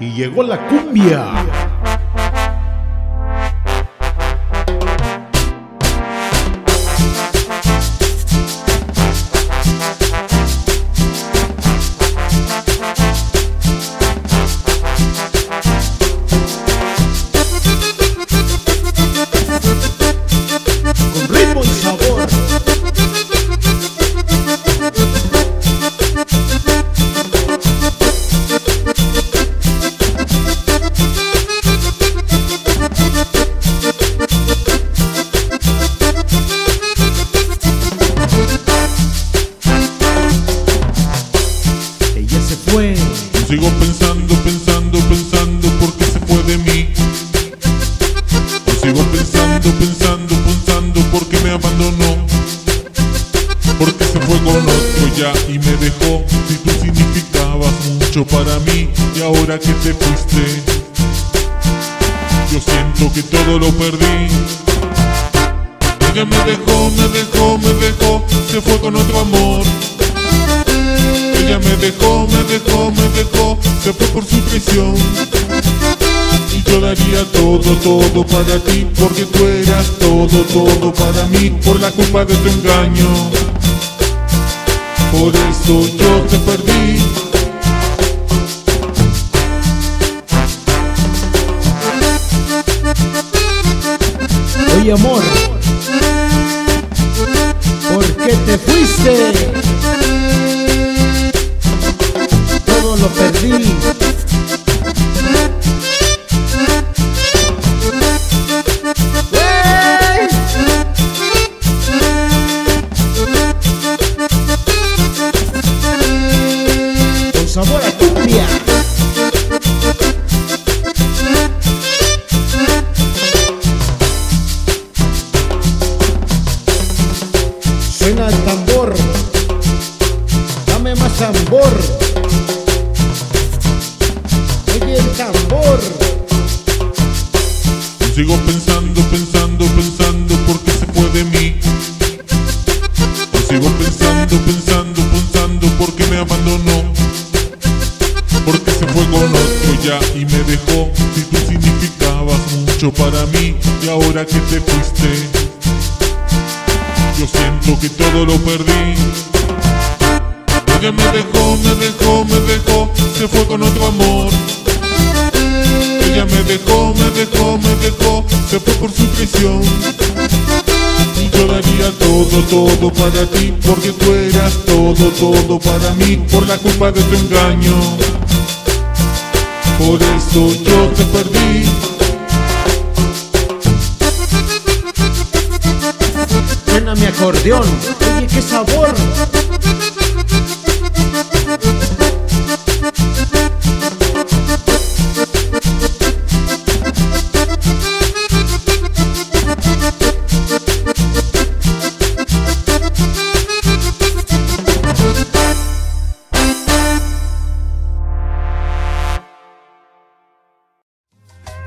y llegó la cumbia. Pensando, pensando, por qué me abandonó. Porque se fue con otro ya y me dejó. Si tú significabas mucho para mí y ahora que te fuiste, yo siento que todo lo perdí. Ella me dejó, me dejó, me dejó, se fue con otro amor. Ella me dejó, me dejó, me dejó, se fue por su traición. Daría todo, todo para ti, porque tú eras todo, todo para mí, por la culpa de tu engaño. Por eso yo te perdí. Oye amor, ¿por qué te fuiste? Todo lo perdí. Sigo pensando, pensando, pensando por qué se fue de mí. Sigo pensando, pensando, pensando por qué me abandonó. Porque se fue con otro ya y me dejó. Si tú significabas mucho para mí y ahora que te fuiste, yo siento que todo lo perdí. Ella me dejó, me dejó, me dejó, se fue con otro amor. Ella me dejó, por su traición. Y yo daría todo, todo para ti, porque tú eras todo, todo para mí, por la culpa de tu engaño. Por eso yo te perdí. Suena mi acordeón. Oye, qué sabor.